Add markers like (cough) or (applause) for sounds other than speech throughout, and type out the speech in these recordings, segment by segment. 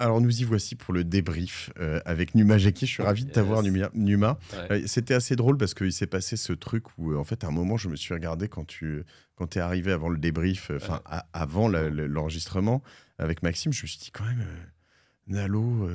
Alors nous y voici pour le débrief euh, avec Numa Jackie. Je suis ravi de t'avoir. Numa. Ouais. Euh, C'était assez drôle parce qu'il s'est passé ce truc où euh, en fait à un moment je me suis regardé quand tu quand es arrivé avant le débrief, enfin avant l'enregistrement avec Maxime, je me suis dit quand même Nalo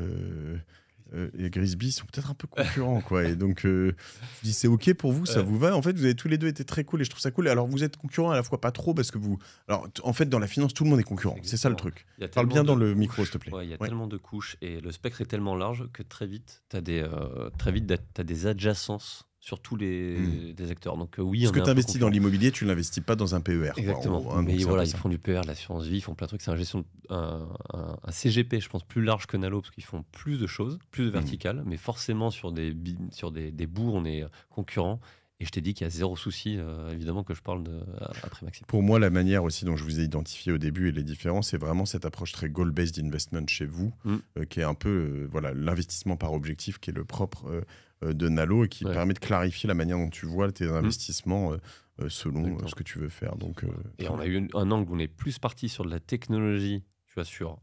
euh, et Grisby sont peut-être un peu concurrents quoi. Et donc euh, je dis c'est ok pour vous, ça vous va. En fait vous avez tous les deux été très cool et je trouve ça cool. Alors vous êtes concurrents à la fois pas trop parce que vous alors en fait dans la finance tout le monde est concurrent. C'est ça le truc. Parle bien dans le micro s'il te plaît. Ouais, il y a Ouais. tellement de couches et le spectre est tellement large que très vite, tu as des, euh, très vite, t'as des adjacences sur tous les, des acteurs. Donc euh, oui, Ce on que tu investis dans l'immobilier, tu ne l'investis pas dans un PER. Exactement. hein, Mais voilà, ils font du PR, de l'assurance vie, ils font plein de trucs. C'est un, gestion, un, un- un CGP, je pense, plus large que Nalo, parce qu'ils font plus de choses, plus Mmh. de verticales. Mais forcément, sur des, sur des, des bouts, on est concurrents. Et je t'ai dit qu'il y a zéro souci, euh, évidemment, que je parle de, après Maxime. Pour moi, la manière aussi dont je vous ai identifié au début et les différences, c'est vraiment cette approche très goal-based investment chez vous, Mm. euh, qui est un peu euh, voilà l'investissement par objectif, qui est le propre euh, euh, de Nalo et qui Ouais. permet de clarifier la manière dont tu vois tes investissements euh, euh, selon euh, Exactement. ce que tu veux faire. Donc, euh, Et on a eu un angle où on est plus parti sur de la technologie, tu vois, sur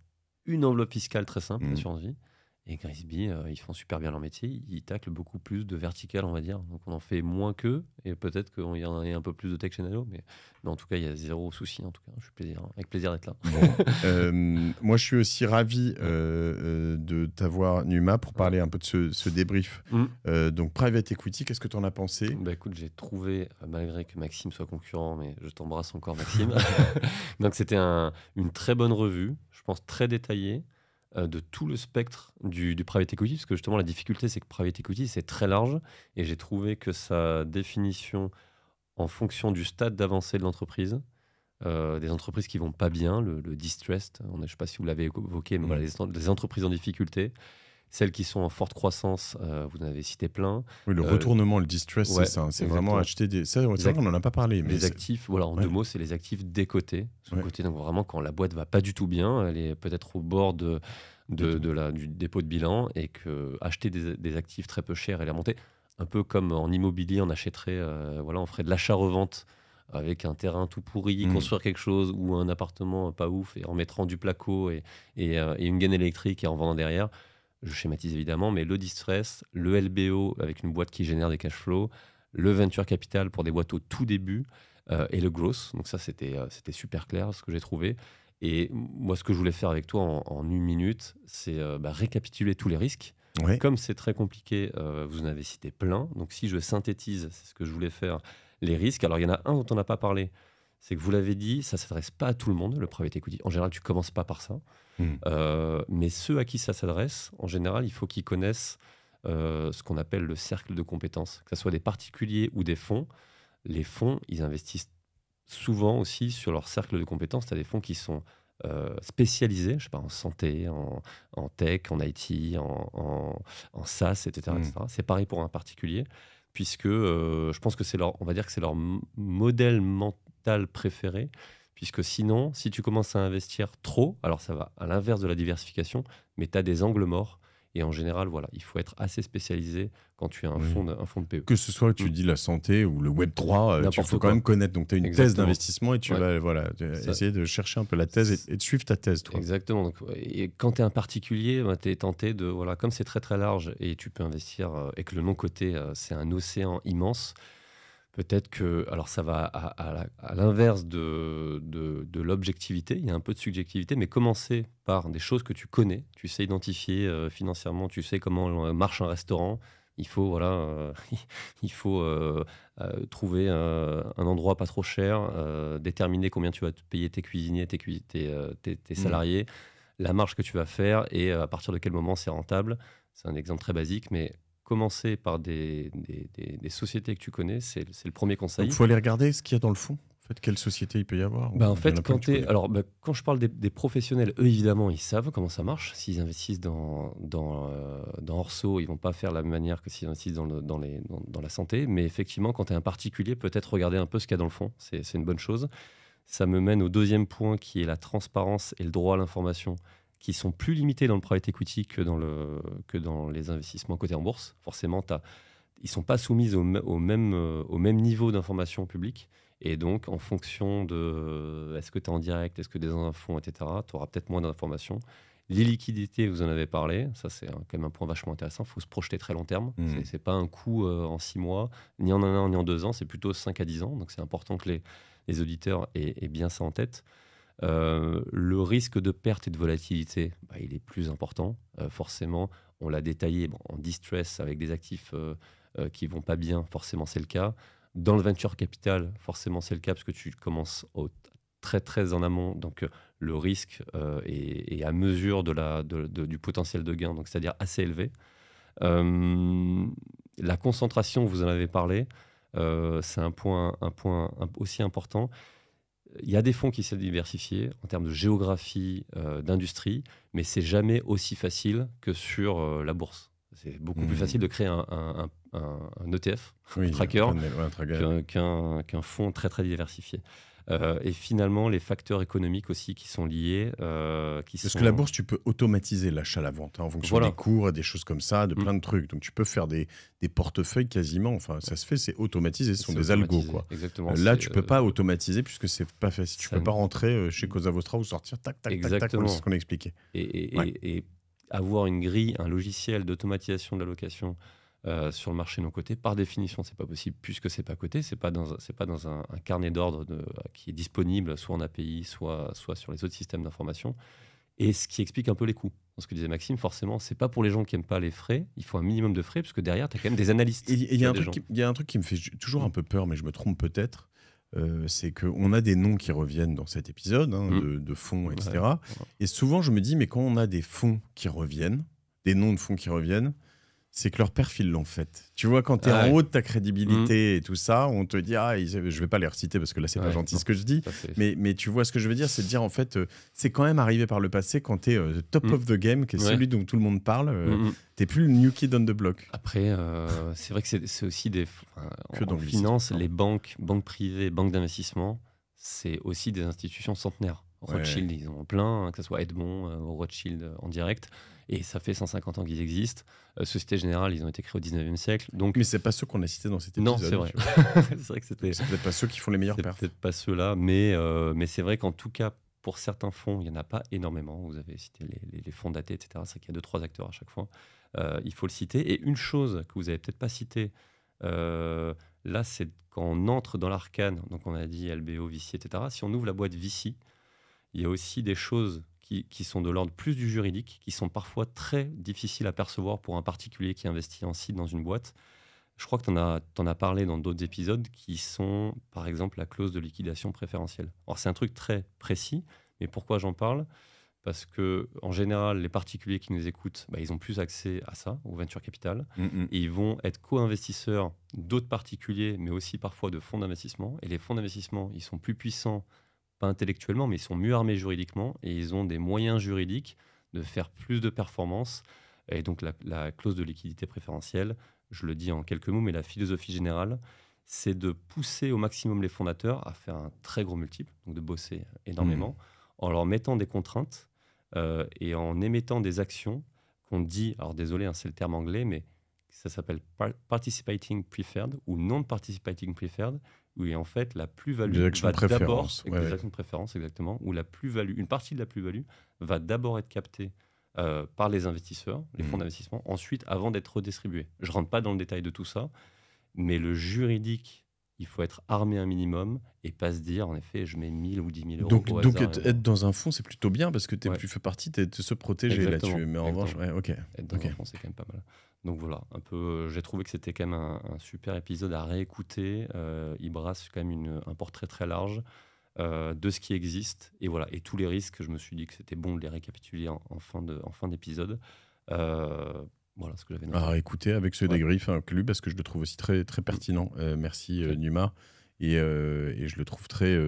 une enveloppe fiscale très simple, l'assurance vie. Et Grisby, euh, ils font super bien leur métier. Ils taclent beaucoup plus de vertical, on va dire. Donc on en fait moins qu'eux. Et peut-être qu'il y en a un peu plus de tech chez Nalo. Mais, mais en tout cas, il y a zéro souci. En tout cas, je suis plaisir, avec plaisir d'être là. Bon. Euh, (laughs) moi, je suis aussi ravi euh, de t'avoir, Numa, pour parler un peu de ce, ce débrief. Mm. Donc, private equity, qu'est-ce que tu en as pensé? Bah écoute, j'ai trouvé, malgré que Maxime soit concurrent, mais je t'embrasse encore Maxime. (laughs) (laughs) Donc c'était un- une très bonne revue, je pense très détaillée, de tout le spectre du, du private equity, parce que justement la difficulté c'est que private equity c'est très large, et j'ai trouvé que sa définition en fonction du stade d'avancée de l'entreprise, euh, des entreprises qui vont pas bien, le, le distressed, on je ne sais pas si vous l'avez évoqué, mais Mm. voilà, les, les entreprises en difficulté, celles qui sont en forte croissance, euh, vous en avez cité plein, Oui, le Euh, retournement, le distress, ouais, c'est ça. C'est exactement. vraiment acheter des. Ça, c'est vrai, on n'en a pas parlé. Mais les c'est- actifs, voilà, en Ouais. deux mots, c'est les actifs décotés. Ouais. Donc vraiment quand la boîte va pas du tout bien, elle est peut-être au bord de, de, la, du dépôt de bilan et que acheter des, des actifs très peu chers et les remonter, un peu comme en immobilier, on achèterait, euh, voilà, on ferait de l'achat-revente avec un terrain tout pourri, Mm. construire quelque chose ou un appartement pas ouf et en mettant du placo et, et, euh, et une gaine électrique et en vendant derrière. Je schématise évidemment, mais le distress, le LBO avec une boîte qui génère des cash flows, le venture capital pour des boîtes au tout début euh, et le growth. Donc ça, c'était euh, c'était super clair ce que j'ai trouvé. Et moi, ce que je voulais faire avec toi en, en une minute, c'est euh, bah, récapituler tous les risques. Comme c'est très compliqué, vous en avez cité plein. Donc si je synthétise, c'est ce que je voulais faire, les risques. Alors il y en a un dont on n'a pas parlé. C'est que vous l'avez dit, ça s'adresse pas à tout le monde, le private equity. En général, tu commences pas par ça. Mm. Euh, mais ceux à qui ça s'adresse, en général, il faut qu'ils connaissent euh, ce qu'on appelle le cercle de compétences, que ce soit des particuliers ou des fonds. Les fonds, ils investissent souvent aussi sur leur cercle de compétences. Tu as des fonds qui sont euh, spécialisés, je sais pas, en santé, en, en tech, en IT, en, en, en SaaS, etc. Mm. etc. C'est pareil pour un particulier, puisque je pense que c'est leur, on va dire que c'est leur modèle mental préféré. Puisque sinon, si tu commences à investir trop, alors ça va à l'inverse de la diversification, mais tu as des angles morts. Et en général, voilà, il faut être assez spécialisé quand tu as un, Oui. fonds, de, un fonds de PE. Que ce soit, tu Mm. dis la santé ou le Web 3, euh, N'importe faut quand même connaître. Donc, tu as une thèse d'investissement et tu Ouais. vas voilà, essayer de chercher un peu la thèse et, et de suivre ta thèse, toi. Exactement. Donc, et quand tu es un particulier, tu es tenté de. Voilà, comme c'est très très large et tu peux investir, euh, et que le non-côté, euh, c'est un océan immense, peut-être que. Alors, ça va à, à la- à l'inverse de, de, de l'objectivité. Il y a un peu de subjectivité, mais commencer par des choses que tu connais. Tu sais identifier euh, financièrement, tu sais comment euh, marche un restaurant. Il faut, voilà, euh, (laughs) il faut euh, euh, trouver un endroit pas trop cher, déterminer combien tu vas te payer tes cuisiniers, tes, cui- tes, euh, tes- tes Mm. salariés, la marge que tu vas faire et à partir de quel moment c'est rentable. C'est un exemple très basique, mais commencer par des, des- des- des sociétés que tu connais, c'est le premier conseil. Il faut aller regarder ce qu'il y a dans le fond. En fait, quelle société il peut y avoir Bah, en fait, en quand, connais. alors, bah, quand je parle des, des professionnels, eux, évidemment, ils savent comment ça marche. S'ils investissent dans, dans, euh, dans Orso, ils vont pas faire la même manière que s'ils investissent dans, le- dans, les, dans, dans la santé. Mais effectivement, quand tu es un particulier, peut-être regarder un peu ce qu'il y a dans le fond. C'est c'est une bonne chose. Ça me mène au deuxième point qui est la transparence et le droit à l'information, qui sont plus limités dans le private equity que dans, le, que dans les investissements cotés en bourse. Forcément, t'as- ils sont pas soumis au, me- au même, euh, au même niveau d'information publique. Et donc, en fonction de est-ce que tu es en direct, est-ce que des infos, etc., tu auras peut-être moins d'informations. Les liquidités, vous en avez parlé, ça c'est quand même un point vachement intéressant. Il faut se projeter très long terme. Mmh. Ce n'est pas un coup euh, en six mois, ni en un an, ni en deux ans, c'est plutôt 5 à 10 ans. Donc c'est important que les, les auditeurs aient, bien ça en tête. Euh, le risque de perte et de volatilité, bah, il est plus important. Euh, forcément, on l'a détaillé en distress avec des actifs qui vont pas bien, forcément c'est le cas. Dans le venture capital, forcément c'est le cas parce que tu commences au, très très en amont. Donc le risque euh, est, à mesure de la, du potentiel de gain, donc c'est-à-dire assez élevé. Euh, la concentration, vous en avez parlé, euh, c'est un point, un point aussi important. Il y a des fonds qui s'est diversifiés en termes de géographie, d'industrie, mais c'est jamais aussi facile que sur la bourse. C'est beaucoup plus mmh. facile de créer un, un, ETF, un tracker, qu'un fonds très très diversifié. Euh, et finalement, les facteurs économiques aussi qui sont liés. Euh, qui Parce que la bourse, tu peux automatiser l'achat, la vente, hein, en fonction des cours, des choses comme ça, de mm. plein de trucs. Donc tu peux faire des, des portefeuilles quasiment. Enfin, ça se fait, c'est automatisé, ce sont des algos. Quoi. Exactement. Euh, là, tu peux pas automatiser puisque c'est pas facile. Tu peux pas rentrer chez Cosa Vostra ou sortir, tac, tac, tac, tac, c'est ce qu'on a expliqué. Et, et, avoir une grille, un logiciel d'automatisation de l'allocation euh, sur le marché non coté. Par définition, c'est pas possible puisque c'est pas coté. C'est pas dans c'est pas dans un, carnet d'ordre qui est disponible soit en API, soit soit sur les autres systèmes d'information. Et ce qui explique un peu les coûts. Ce que disait Maxime, forcément, c'est pas pour les gens qui aiment pas les frais. Il faut un minimum de frais parce que derrière, tu as quand même des analystes. Il y, a un truc qui, y a un truc qui me fait toujours un peu peur, mais je me trompe peut-être. Euh, c'est qu'on a des noms qui reviennent dans cet épisode, hein, mm. de, fonds, etc. Et souvent, je me dis, mais quand on a des fonds qui reviennent, des noms de fonds qui reviennent, c'est que leur perfil l'ont fait. Tu vois, quand tu es en haut de ta crédibilité mmh. et tout ça, on te dit, ah, je vais pas les reciter parce que là, c'est pas gentil ce que je dis, mais, mais tu vois ce que je veux dire, c'est de dire, en fait, euh, c'est quand même arrivé par le passé quand tu es euh, top mmh. of the game, qui est celui dont tout le monde parle, euh, mmh, tu n'es plus le new kid on the block. Après, c'est vrai que c'est aussi des. que en, finance, les banques, banques privées, banques d'investissement, c'est aussi des institutions centenaires. Rothschild, ils ont plein, hein, que ce soit Edmond ou Rothschild en direct. Et ça fait 150 ans qu'ils existent. Euh, Société Générale, ils ont été créés au 19e siècle. Donc... Mais c'est pas ceux qu'on a cités dans cet épisode. Non, c'est vrai. (laughs) c'est vrai que c'était. C'est peut-être pas ceux qui font les meilleurs perfs. peut-être pas ceux-là, mais, euh, mais c'est vrai qu'en tout cas, pour certains fonds, il n'y en a pas énormément. Vous avez cité les, les, fonds datés, etc. C'est qu'il y a deux, trois acteurs à chaque fois. Euh, il faut le citer. Et une chose que vous n'avez peut-être pas citée, là, c'est quand on entre dans l'arcane, donc on a dit LBO, VC, etc. Si on ouvre la boîte VC, il y a aussi des choses qui, sont de l'ordre plus du juridique, qui sont parfois très difficiles à percevoir pour un particulier qui investit en site dans une boîte. Je crois que tu en, as, parlé dans d'autres épisodes qui sont, par exemple, la clause de liquidation préférentielle. Alors, c'est un truc très précis, mais pourquoi j'en parle? Parce que, en général, les particuliers qui nous écoutent, bah, ils ont plus accès à ça, au venture capital. Mm, mm. Et ils vont être co-investisseurs d'autres particuliers, mais aussi parfois de fonds d'investissement. Et les fonds d'investissement, ils sont plus puissants pas intellectuellement, mais ils sont mieux armés juridiquement et ils ont des moyens juridiques de faire plus de performances. Et donc la, clause de liquidité préférentielle, je le dis en quelques mots, mais la philosophie générale, c'est de pousser au maximum les fondateurs à faire un très gros multiple, donc de bosser énormément, mmh. en leur mettant des contraintes euh, et en émettant des actions qu'on dit, alors désolé, hein, c'est le terme anglais, mais ça s'appelle participating preferred ou non participating preferred, où en fait la plus-value va d'abord des actions de préférence exactement, où la plus-value, une partie de la plus-value va d'abord être captée euh, par les investisseurs, les fonds mmh. d'investissement, ensuite avant d'être redistribuée. Je rentre pas dans le détail de tout ça, mais le juridique il faut être armé un minimum et pas se dire, en effet, je mets 1000 ou 10 000 euros. Donc, donc être, dans un fonds, c'est plutôt bien parce que tu fais partie de se protéger là-dessus. Mais en revanche, ok. Être dans un fonds, c'est quand même pas mal. Donc voilà, un peu, euh, j'ai trouvé que c'était quand même un, super épisode à réécouter. Euh, il brasse quand même une, un portrait très large euh, de ce qui existe et voilà et tous les risques. Je me suis dit que c'était bon de les récapituler en, fin de, en fin d'épisode. Voilà ce que j'avais. À réécouter avec ce débrief inclus parce que je le trouve aussi très très pertinent. merci Numa et, et, je le trouve très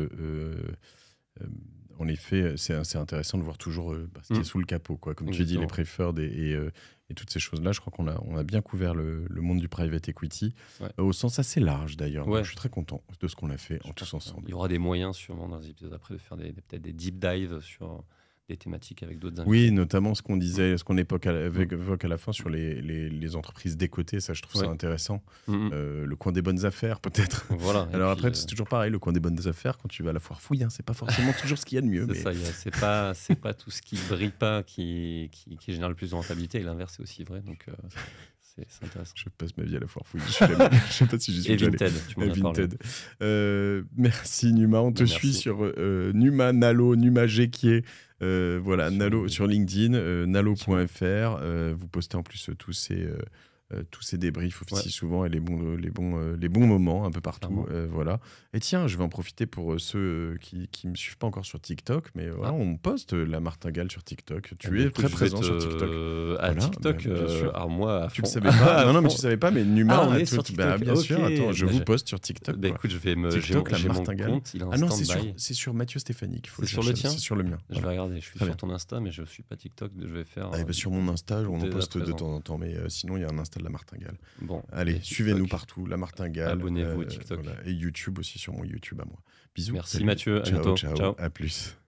en effet, c'est intéressant de voir toujours bah, ce qui est mm. sous le capot. Quoi. Comme tu dis, les preferred et, et toutes ces choses-là. Je crois qu'on a, on a bien couvert le, monde du private equity, euh, au sens assez large d'ailleurs. Je suis très content de ce qu'on a fait en tous ensemble. Il y aura des moyens sûrement dans les épisodes après de faire peut-être des deep dives sur des thématiques avec d'autres invités. Oui, notamment ce qu'on disait, ce qu'on évoque à, la, évoque à la fin sur les, les, les entreprises décotées, ça je trouve ça intéressant. Mm, mm. Euh, le coin des bonnes affaires peut-être. Voilà. Alors après, c'est toujours pareil, le coin des bonnes affaires, quand tu vas à la foire fouille, hein, c'est pas forcément (laughs) toujours ce qu'il y a de mieux. C'est mais... ça, c'est pas, pas tout ce qui brille pas qui, qui, qui, génère le plus de rentabilité, et l'inverse est aussi vrai. Donc, c'est intéressant. Je passe ma vie à la foire fouille. Je ne (laughs) sais pas si j'y suis Et Vinted, tu m'en as euh, merci Numa, on te suit sur euh, Numa, Nalo, Numa G qui est euh, voilà, sur Nalo sur LinkedIn, nalo.fr. vous postez en plus tous ces euh, tous ces débriefs officient souvent et les bons, les, bons, euh, les bons moments un peu partout. Euh, voilà. Et tiens, je vais en profiter pour ceux qui ne me suivent pas encore sur TikTok, mais voilà, ah. on poste la martingale sur TikTok. Tu eh es ben, très présent sur TikTok. à TikTok, ben, alors moi, tu le savais pas (laughs) Non, non, mais tu savais pas, mais Numa, ah, on est sur TikTok. Bah, bien sûr, attends, je vous poste sur TikTok. Bah, écoute, je vais me. TikTok, la martingale. Compte, il ah non, c'est sur, sur Mathieu Stéphanie qu'il faut C'est sur le tien C'est sur le mien. Je vais regarder. Je suis sur ton Insta, mais je suis pas TikTok. Je vais faire. Bah, sur mon Insta, on en poste de temps en temps, mais sinon, il y a un Insta de la martingale. Bon, allez, suivez-nous partout, la martingale. Abonnez-vous au euh, TikTok. Et YouTube aussi sur mon YouTube à moi. Bisous. Merci Mathieu, à ciao, bientôt. Ciao, ciao. À plus.